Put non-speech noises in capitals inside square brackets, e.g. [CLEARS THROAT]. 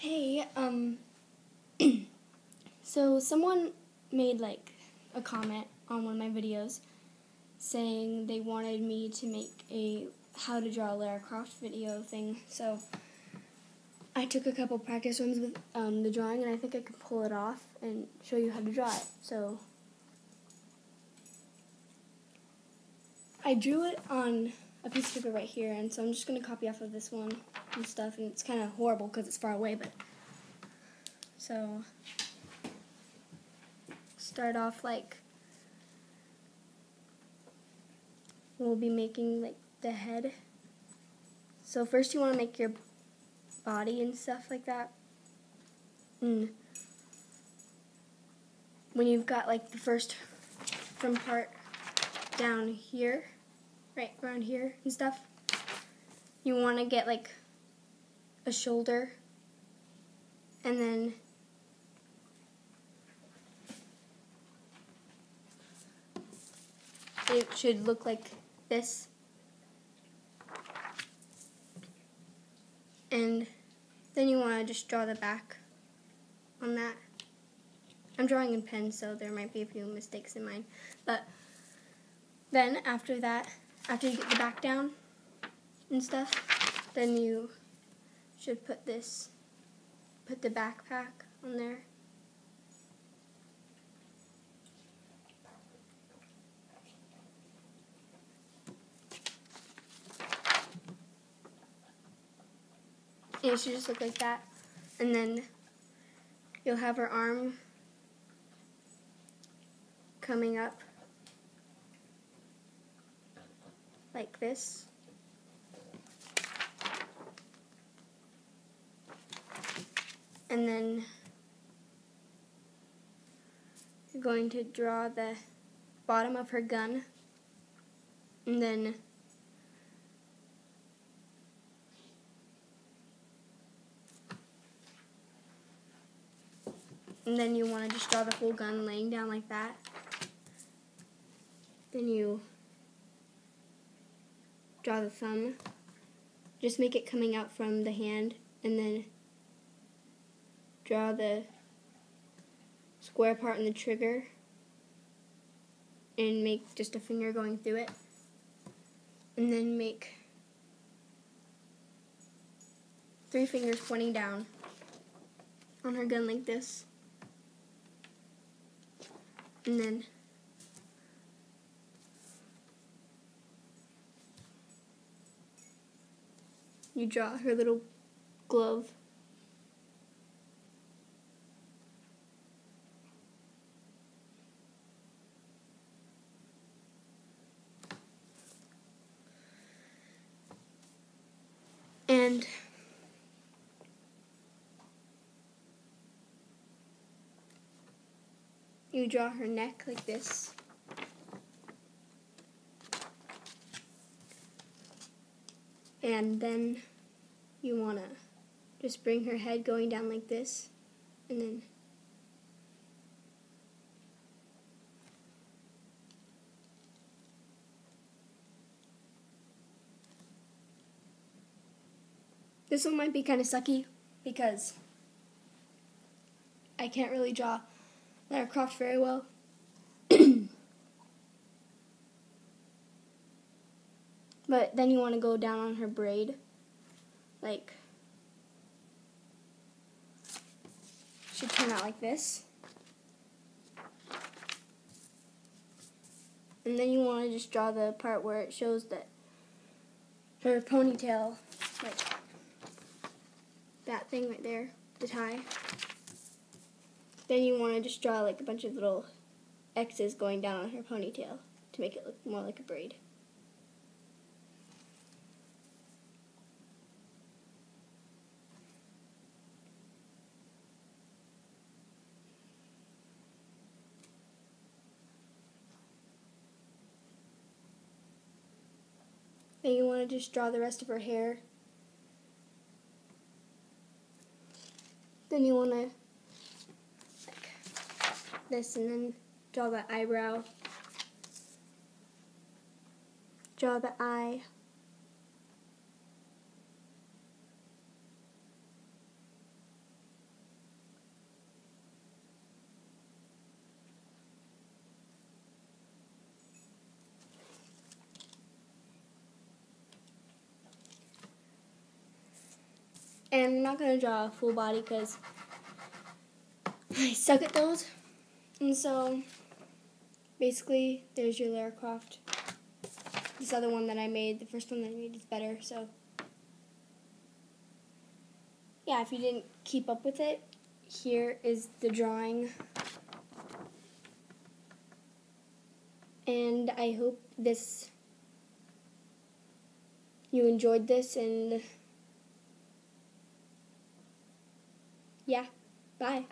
Hey, um, [CLEARS THROAT] so someone made like a comment on one of my videos saying they wanted me to make a how to draw Lara Croft video thing. So I took a couple practice runs with um, the drawing and I think I could pull it off and show you how to draw it. So I drew it on a piece of paper right here and so I'm just going to copy off of this one and stuff and it's kind of horrible because it's far away but so start off like we'll be making like the head. So first you want to make your body and stuff like that. And when you've got like the first from part down here right around here and stuff. You want to get like a shoulder. And then it should look like this. And then you want to just draw the back on that. I'm drawing in pen so there might be a few mistakes in mine. But then after that after you get the back down and stuff then you should put this, put the backpack on there. And it should just look like that. And then you'll have her arm coming up like this. and then you're going to draw the bottom of her gun and then and then you want to just draw the whole gun laying down like that then you draw the thumb. Just make it coming out from the hand and then draw the square part in the trigger and make just a finger going through it. And then make three fingers pointing down on her gun like this. And then you draw her little glove and you draw her neck like this. And then you want to just bring her head going down like this and then This one might be kind of sucky because I can't really draw Lara Croft very well. [CLEARS THROAT] but then you want to go down on her braid, like, should turn out like this. And then you want to just draw the part where it shows that her ponytail, like, that thing right there, the tie. Then you want to just draw like a bunch of little X's going down on her ponytail to make it look more like a braid. Then you want to just draw the rest of her hair Then you want to like this and then draw the eyebrow. Draw the eye. I'm not going to draw a full body because I suck at those. And so, basically, there's your Lara Croft. This other one that I made, the first one that I made is better, so. Yeah, if you didn't keep up with it, here is the drawing. And I hope this you enjoyed this and yeah, bye.